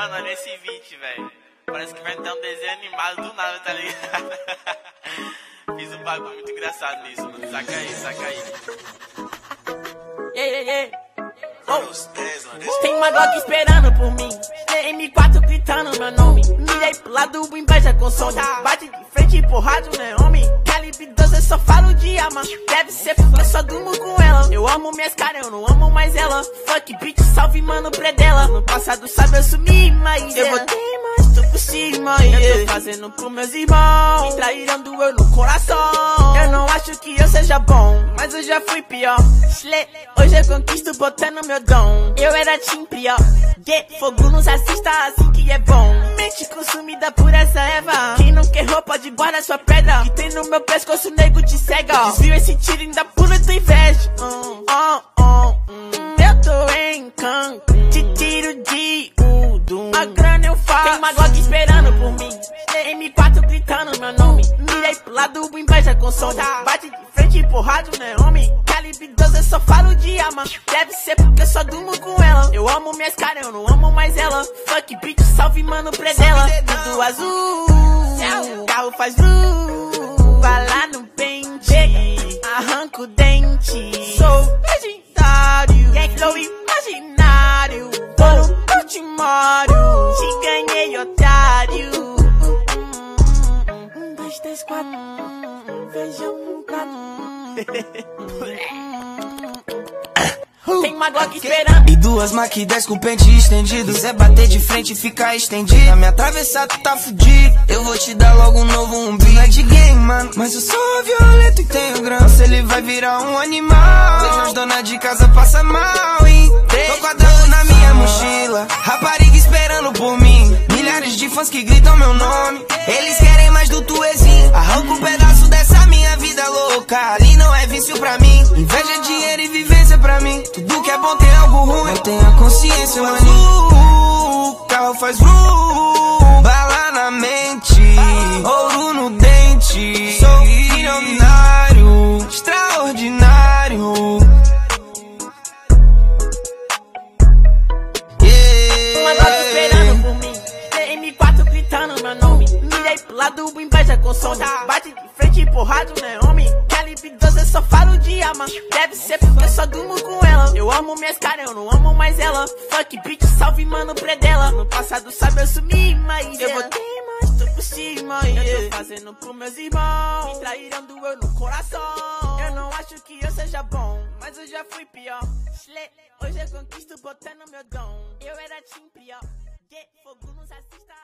Mano, olha esse beat, velho. Parece que vai ter um desenho animado do nada, tá ligado? Fiz um bagulho muito engraçado nisso, mano. Saca aí, saca aí. Yeah, yeah, yeah. Oh. Tem uma Glock esperando por mim. M4 gritando meu nome. Mirei pro lado, inveja consome. Bate de frente, empurrado, né, homem? Calibre 12, eu só falo de arma. Deve ser durmo com ela. Eu amo minhas caras, eu não amo mais ela. Fuck bitch, salve mano, predela. No passado, sabe, eu sumi, mas eu voltei, mas tô por cima. Yeah. Eu tô fazendo pros meus irmãos. Me traíram doeu no coração. Eu não acho que eu seja bom, mas eu já fui pior. Hoje eu conquisto botando meu dom. Eu era tim pior. Yeah, fogo nos assista assim que é bom. Mente consumida por essa Eva. Quem não quer roupa de guarda sua pedra. E tem no meu pescoço, nego te cega. Desvio esse tiro ainda pula do inveja. Uh, uh, uh. Eu tô em Cancún. Te tiro de Udum. A grana eu faço. Tem uma Glock esperando por mim. M4 gritando meu nome. Mirei pro lado, inveja consome. Bate de frente, empurrado, né, homem? Calibre 12, eu só falo de arma. Deve ser porque eu só durmo com. Eu amo minhas caras, eu não amo mais ela. Fuck bitch, salve mano, predela. Tudo azul. Carro faz blue. Vai lá no pente. Arranca o dente. Sou legendário. Gang flow imaginário. Vou no ultimário. Te ganhei, otário. Um, dois, três, quatro. Feijão no Tem uma Glock esperando. E duas Mac 10 com pente estendido. Quiser bater de frente e ficar estendido. Na minha travessa tu tá fudido. Eu vou te dar logo um novo umbigo. Não é de game, mano. Mas eu sou violento e tenho grana. Se ele vai virar um animal. Vejo as donas de casa passa mal. E tô quadrando na minha mochila. Rapariga esperando por mim. Milhares de fãs que gritam meu nome. Eles querem mais do tuezinho. Arranca um pedaço dessa minha vida louca. Ali não é vício pra mim. Inveja, dinheiro e vivência pra mim. Tudo que é bom tem algo ruim. Eu tenho a consciência, mano. Carro faz vru. Bala na mente. Ouro no dente. Sou milionário. Extraordinário. Uma Glock esperando por mim. M4 gritando meu nome. Mirei pro lado, inveja consome. Bate de frente, empurrado, né, homem? 12, eu só falo de arma. Deve ser porque eu só durmo com ela. Eu amo minhas caras, eu não amo mais ela. Fuck bitch, salve mano, predela. No passado, sabe, eu sumi, mas eu voltei, mas tô por cima. Eu tô fazendo pros meus irmãos. Me traíram, doeu no coração. Eu não acho que eu seja bom, mas eu já fui pior. Hoje eu conquisto botando meu dom. Eu era tim pior. Yeah, fogo nos assista.